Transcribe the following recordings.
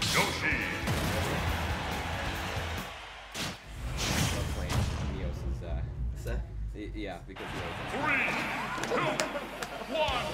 Yoshi. love playing Neos's, uh, yeah, because he always Three, two, one,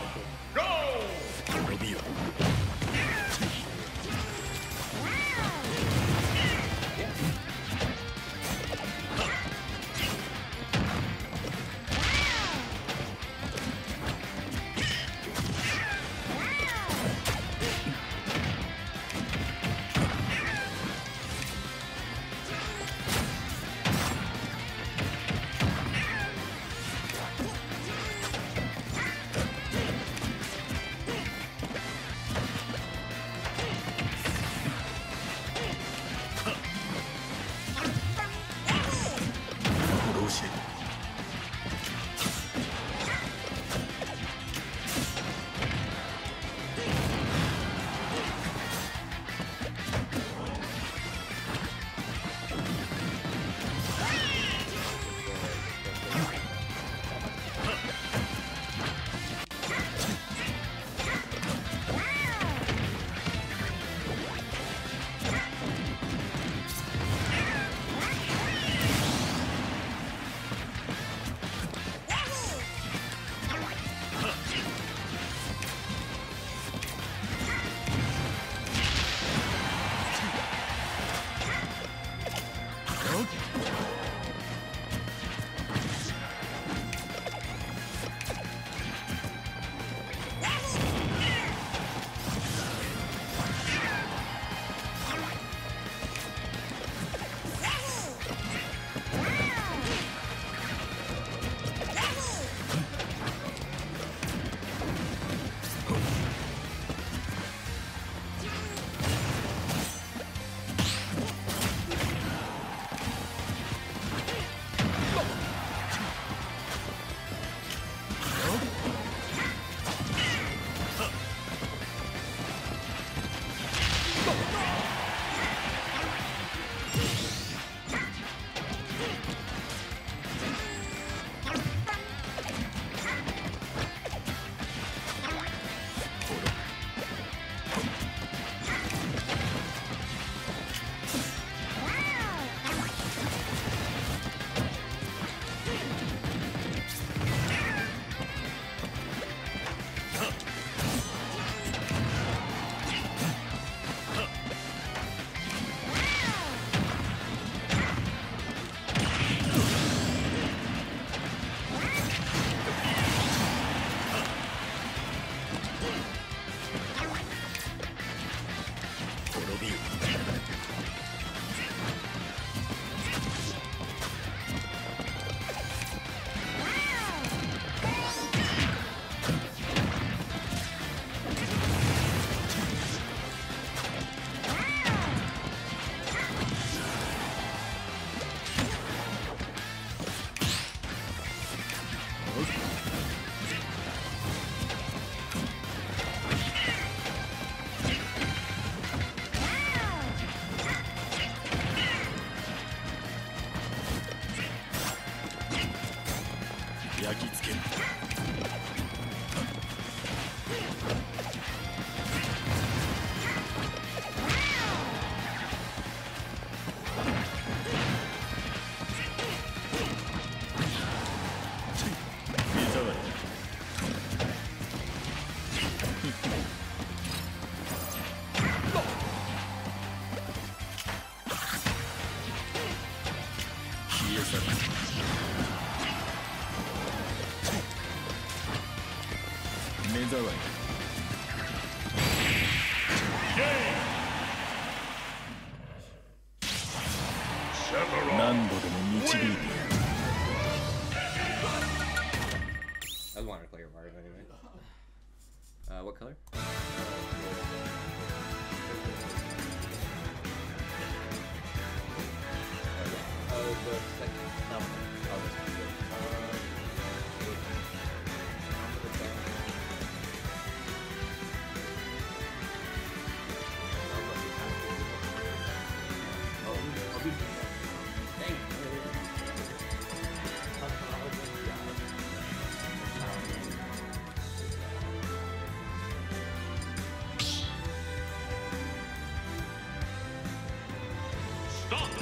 Sephiroth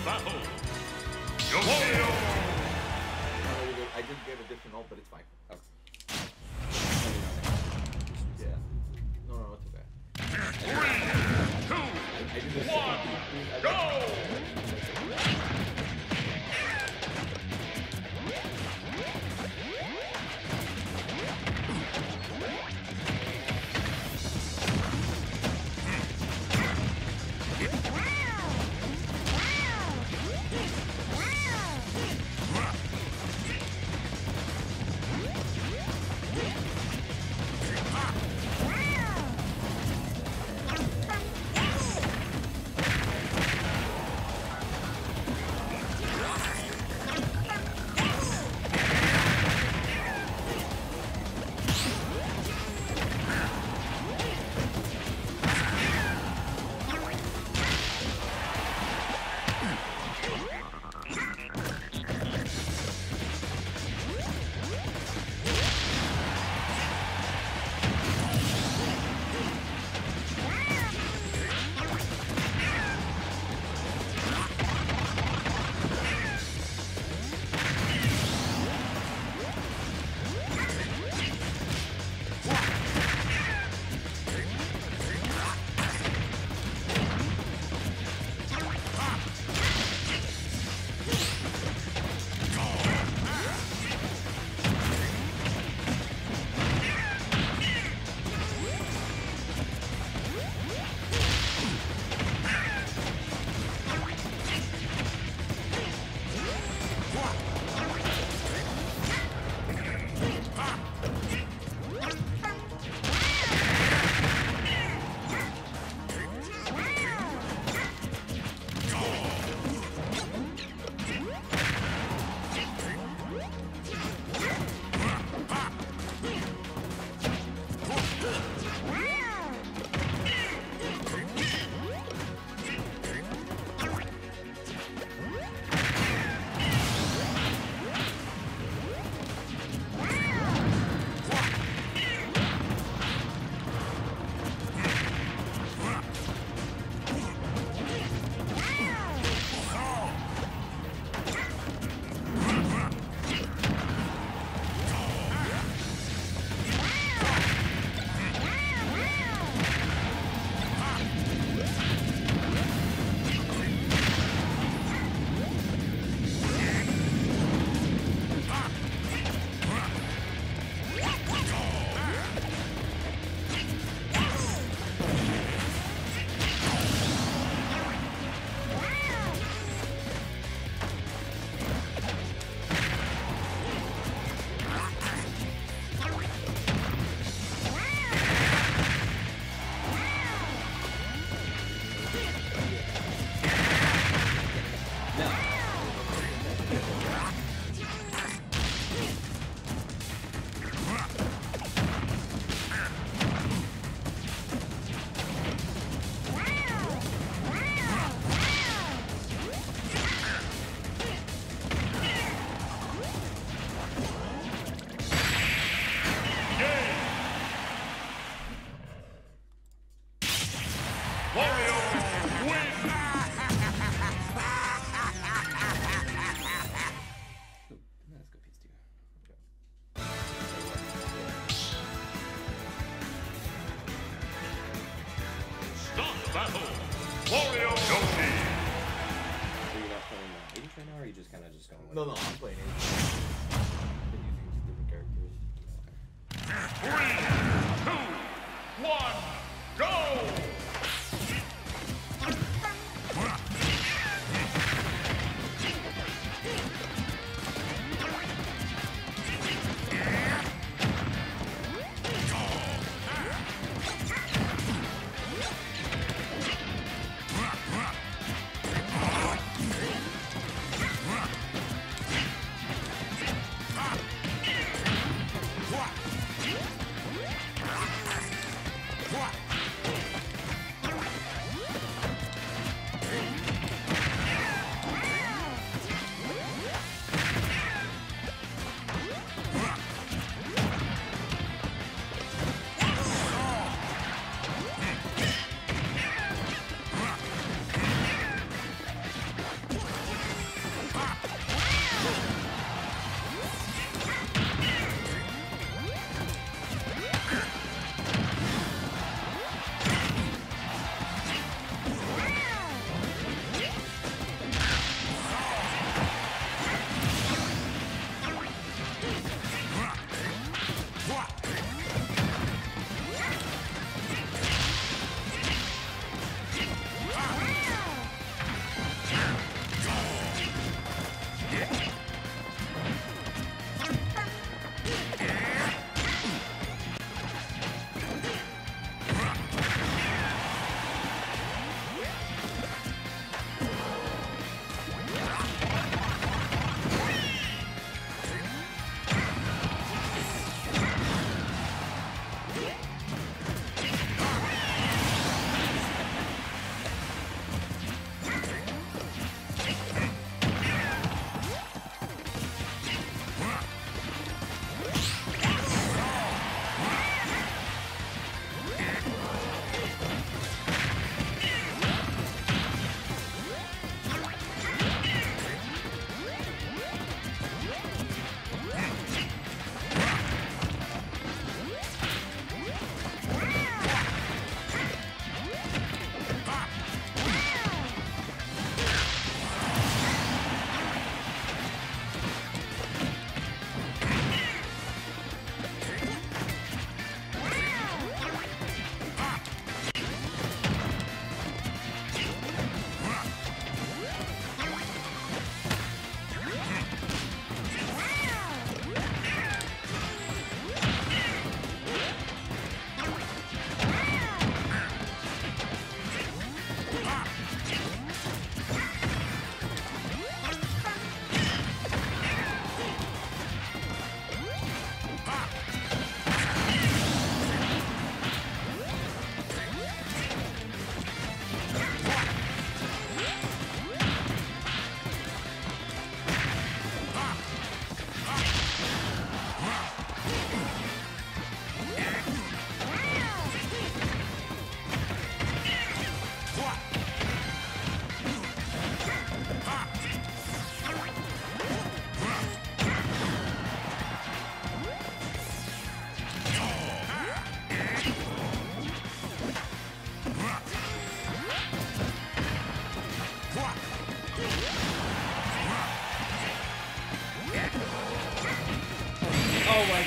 battle. Yo! I did get a different ult, but it's fine.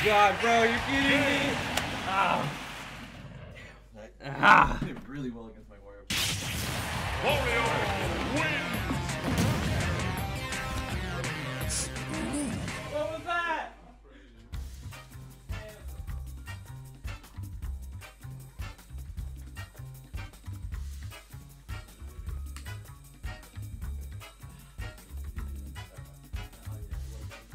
god, bro, you're kidding me! Ah. Damn, that ah. did really well against my warrior. Wario